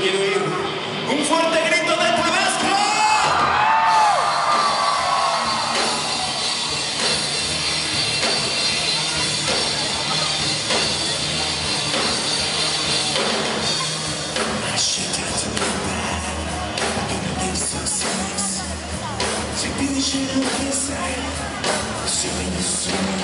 quiero ir. ¡Un fuerte grito de Tabasco! She's been the shit on this side. She's